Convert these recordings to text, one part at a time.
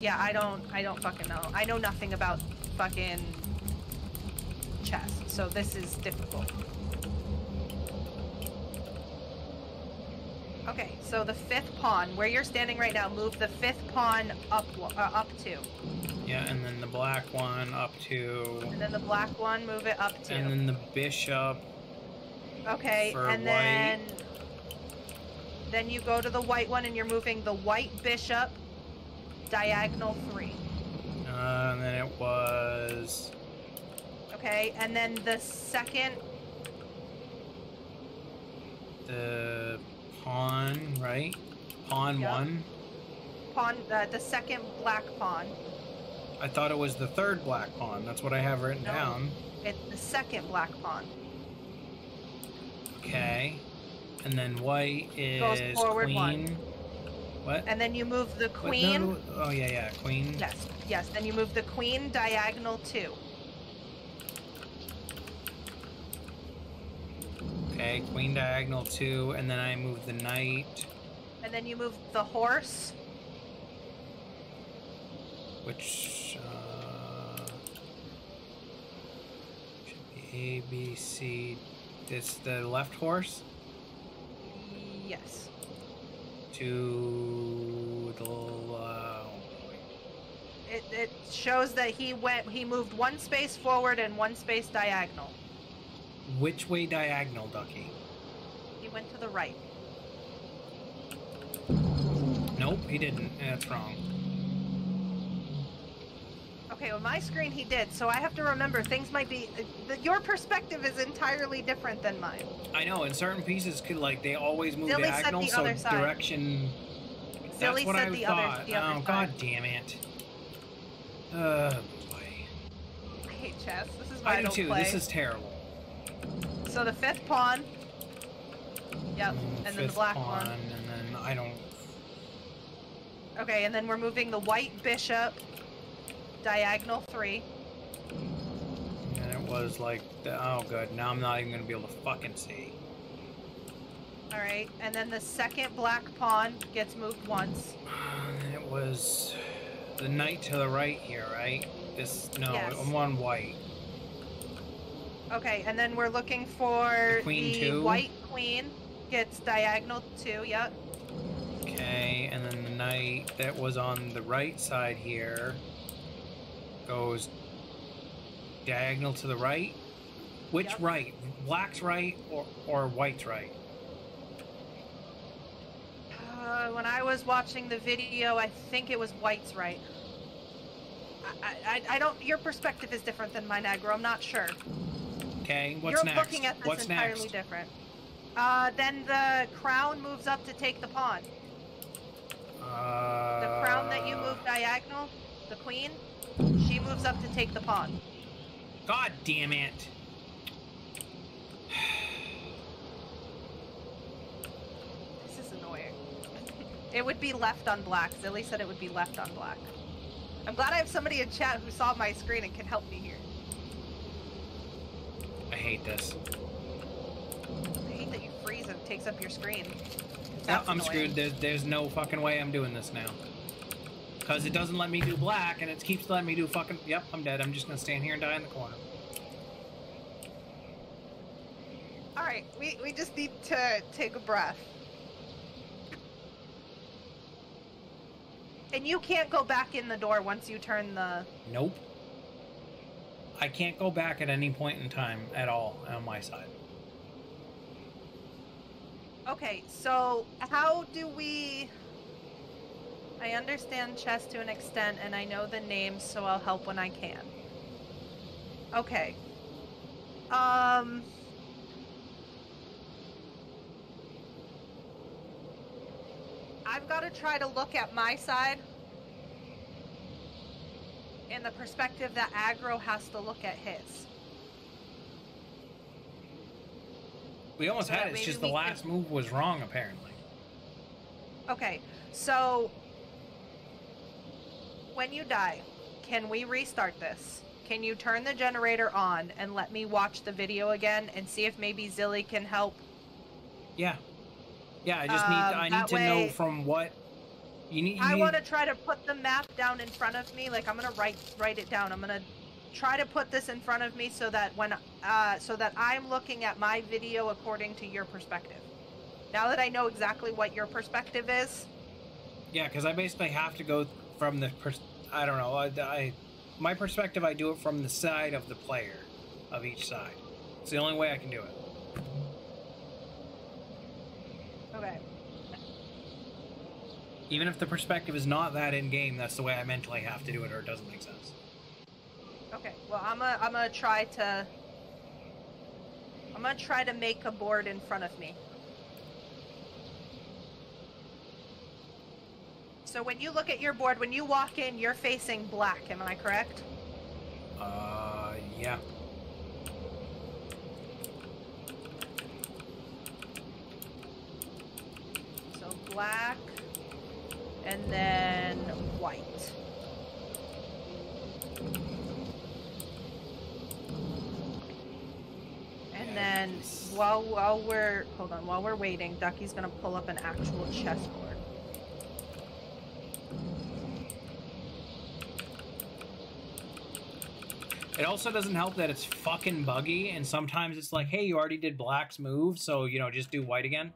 Yeah, I don't I don't fucking know. I know nothing about fucking chess, so this is difficult. Okay, so the fifth pawn, where you're standing right now, move the fifth pawn up uh, up to. Yeah, and then the black one up to, and then the black one, move it up to. and then the bishop. okay, and then then you go to the white one, and you're moving the white bishop diagonal three. Uh, and then it was Okay, and then the second the pawn, right? Pawn Yep. one. pawn, uh, the second black pawn. I thought it was the third black pawn. That's what I have written No. down. It's the second black pawn. Okay. And then white Goes is forward one. Queen. What? And then you move the What? No, queen. no, Oh yeah, yeah, queen. Yes, yes. Then you move the queen diagonal two. Okay, queen diagonal two, and then I move the knight, And then you move the horse. which uh, should be A, B, C. It's the left horse Yes. To the. Uh, It, it shows that he went. He moved one space forward and one space diagonal. which way diagonal, Ducky? He went to the right. Nope, he didn't. That's wrong. Okay, on my screen he did. So I have to remember things might be. uh, Your perspective is entirely different than mine. I know, in certain pieces, could like they always move said diagonal, the so other side. direction. That's what said I the thought. other. The other oh side. god damn it! Uh, boy. I hate chess. This is why I, I do don't too. play. This is terrible. So the fifth pawn. Yep, Mm, and then the black pawn, one. and then I don't. Okay, and then we're moving the white bishop diagonal three. And it was like, the, oh good. Now I'm not even gonna be able to fucking see. All right, and then the second black pawn gets moved once. And it was the knight to the right here, right? This no, Yes. I'm on white. Okay, and then we're looking for The queen the two? white queen gets diagonal two. Yep. Okay, and then the knight that was on the right side here goes diagonal to the right. Which Yep. right? Black's right or, or white's right? Uh, when I was watching the video, I think it was white's right. I, I, I don't. Your perspective is different than mine, Agro. I'm not sure. Okay, what's You're next? looking at this what's entirely next? different. Uh, then the crown moves up to take the pawn. Uh, The crown that you moved diagonal, the queen, she moves up to take the pawn. God damn it! This is annoying. it would be left on black. Zilly said it would be left on black. I'm glad I have somebody in chat who saw my screen and can help me here. I hate this. I hate that you freeze and it takes up your screen. That's I'm annoying. screwed. There's, there's no fucking way I'm doing this now. Because it doesn't let me do black, and it keeps letting me do fucking... Yep, I'm dead. I'm just gonna stand here and die in the corner. All right, we, we just need to take a breath. And you can't go back in the door once you turn the. Nope. I can't go back at any point in time at all on my side. Okay, so how do we. I understand chess to an extent and I know the names, so I'll help when I can. Okay. Um. I've got to try to look at my side in the perspective that aggro has to look at his. We almost So had it. It's just the last can- move was wrong, apparently. Okay, so when you die, can we restart this? Can you turn the generator on and let me watch the video again and see if maybe Zilly can help? Yeah. Yeah, I just need Um, I need to know from what You need. You I need- want to try to put the map down in front of me. Like I'm gonna write write it down. I'm gonna try to put this in front of me so that when uh, so that I'm looking at my video according to your perspective. Now that I know exactly what your perspective is, Yeah, because I basically have to go from the. Pers- I don't know. I, I, my perspective, I do it from the side of the player, of each side. It's the only way I can do it. okay. Even if the perspective is not that in game, that's the way I mentally have to do it, or it doesn't make sense. Okay. Well, I'm gonna I'm gonna try to I'm gonna try to make a board in front of me. So when you look at your board, when you walk in, you're facing black. Am I correct? Uh, yeah. So black, and then white. And then while while we're hold on while we're waiting, Ducky's gonna pull up an actual chessboard. It also doesn't help that it's fucking buggy, and sometimes it's like, hey, you already did black's move, so you know, just do white again.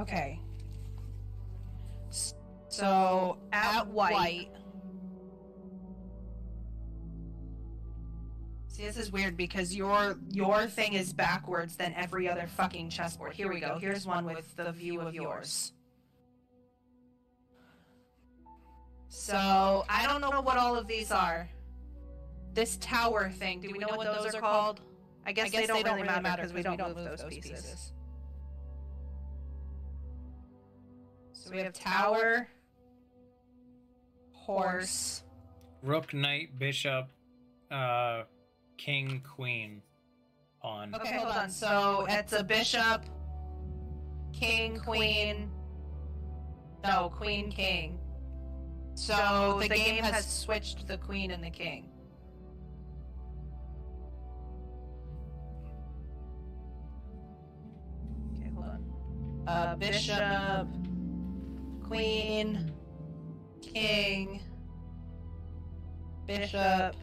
Okay. So at white. See, this is weird because your your thing is backwards than every other fucking chessboard. Here we go. Here's one with the view of yours. So I don't know what all of these are. This tower thing. Do we know what those are called? I guess, they, don't really matter because we don't move those pieces. So we have tower, horse. Rook, knight, bishop, uh, king, queen, pawn. Okay, hold on. So it's a bishop, king, queen. No, queen, king. So the game has switched the queen and the king. Okay, hold on. Uh, bishop, queen, king, bishop,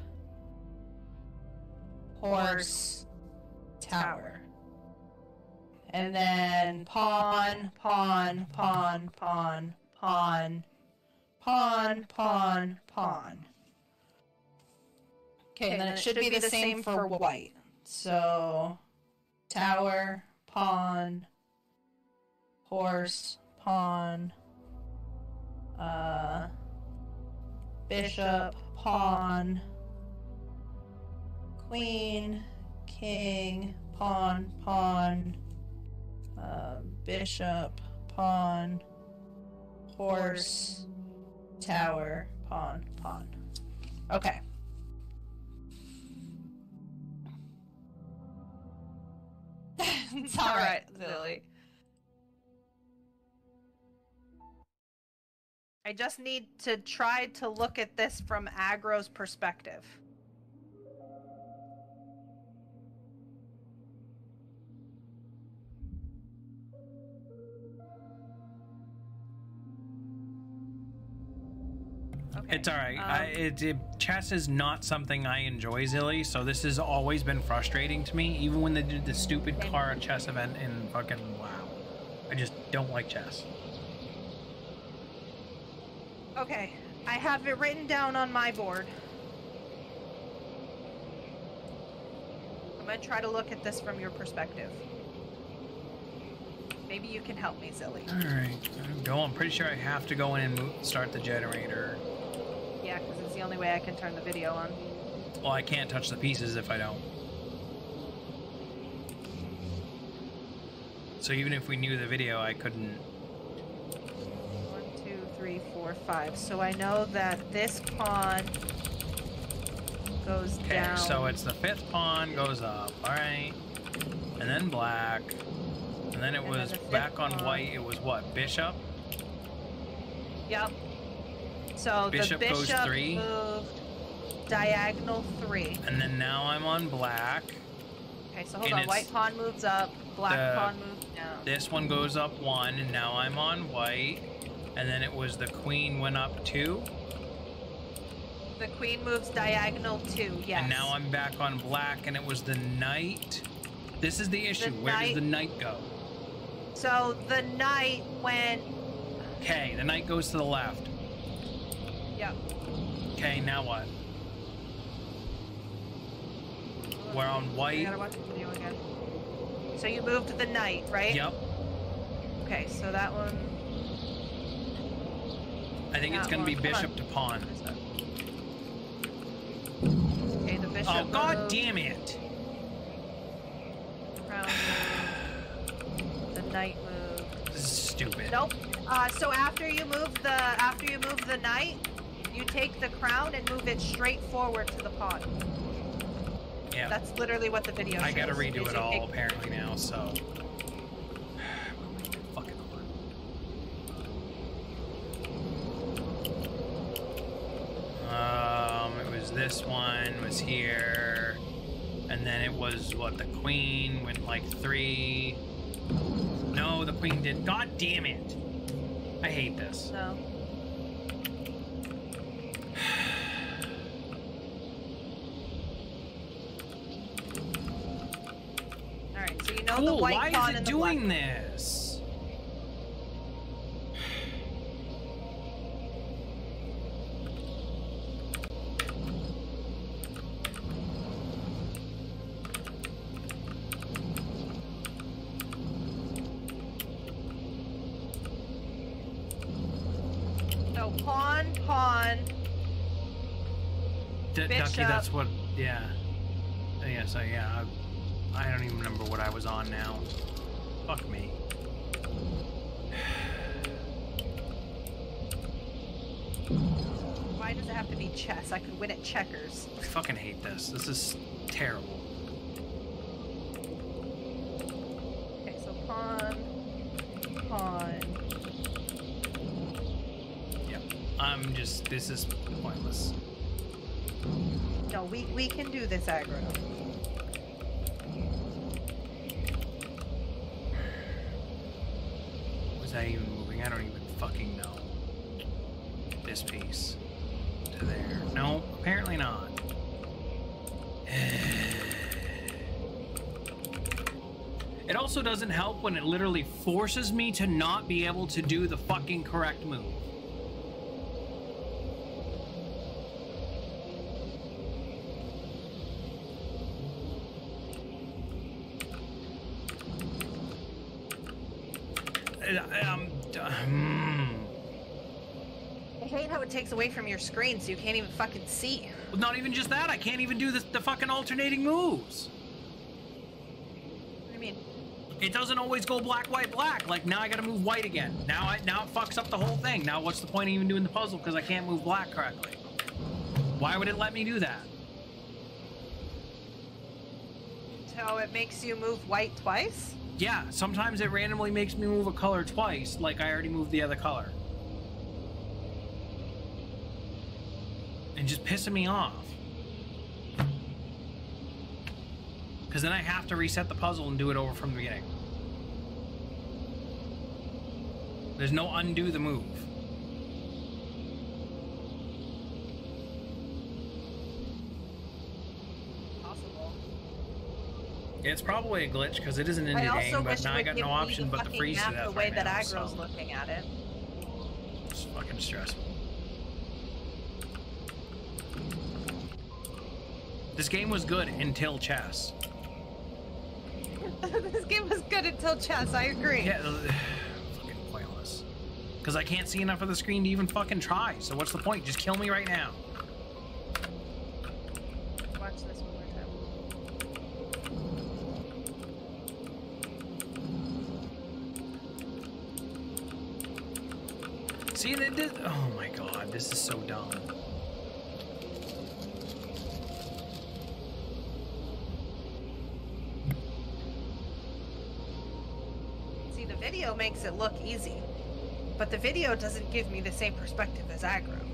horse, tower. And then pawn, pawn, pawn, pawn, pawn, pawn, pawn, pawn. Okay, and then it should be the same for white. So tower, pawn, horse, pawn, uh, bishop, pawn, queen, king, pawn, pawn, uh, bishop, pawn, horse, tower, pawn, pawn. Okay. it's all right, Lily. I just need to try to look at this from Agro's perspective. Okay. It's all right. um, I, it, it, chess is not something I enjoy, Zilly. So this has always been frustrating to me, even when they did the stupid car chess event in fucking WoW. I just don't like chess. Okay, I have it written down on my board. I'm gonna try to look at this from your perspective. Maybe you can help me, Zilly. All right, go. I'm pretty sure I have to go in and start the generator. Because it's the only way I can turn the video on. Well, I can't touch the pieces if I don't. So even if we knew the video, I couldn't. One, two, three, four, five. So I know that this pawn goes Okay, down. so it's the fifth pawn goes up. All right, and then black, and then it And then was the back on pawn. white. It was what bishop? Yep. So Bishop the goes bishop three. moved. diagonal three. And then now I'm on black. Okay, so hold And on. White pawn moves up, black the- pawn moves down. This one goes up one, and now I'm on white. And then it was the queen went up two. The queen moves diagonal two. Yes. And now I'm back on black, and it was the knight. This is the issue. Where does the knight go? So the knight went. Okay, the knight goes to the left. Yep. Okay, now what? We're on I white. gotta watch the video again. So you moved the knight, right? Yep. Okay, so that one. I think it's gonna be one. Hold bishop to pawn. That? Okay, the bishop. Oh god moved, damn it! crown The knight moved. This is stupid. Nope. Uh, so after you move the after you move the knight, you take the crown and move it straight forward to the pawn. Yeah. That's literally what the video I shows. gotta redo you it all take- apparently now, so. Um, it was this one was here, and then it was what the queen went like three. No, the queen did. God damn it! I hate this. No. All the white Why is it and the black doing this? So pawn, pawn. D- Ducky, that's what. Yeah. Yeah. So yeah, I, I don't even remember what I was on now. Fuck me. Why does it have to be chess? I could win at checkers. I fucking hate this. This is terrible. Okay, so pawn, pawn. Yep. I'm just. This is pointless. No, we we can do this aggro. I even moving? I don't even fucking know. This piece to there. No, apparently not. It also doesn't help when it literally forces me to not be able to do the fucking correct move. Takes away from your screen, so you can't even fucking see. Well, Not even just that, I can't even do the, the fucking alternating moves. I mean, It doesn't always go black, white, black. Like now I gotta move white again. Now I now it fucks up the whole thing. Now what's the point of even doing the puzzle because I can't move black correctly? Why would it let me do that? so it makes you move white twice. Yeah, sometimes it randomly makes me move a color twice, like I already moved the other color. And just pissing me off. Because then I have to reset the puzzle and do it over from the beginning. There's no undo the move. Possible. It's probably a glitch because it is an I indie also game, but now I got no option but to freeze to death the way right that now, aggro's so looking at it. it's fucking stressful. This game was good until chess. this game was good until chess. I agree. Yeah, fucking pointless. Because I can't see enough of the screen to even fucking try. So what's the point? Just kill me right now. Watch this one more time. See, they did. Oh my god, this is so dumb. Makes it look easy, but the video doesn't give me the same perspective as aggro.